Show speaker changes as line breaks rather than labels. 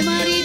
हमारी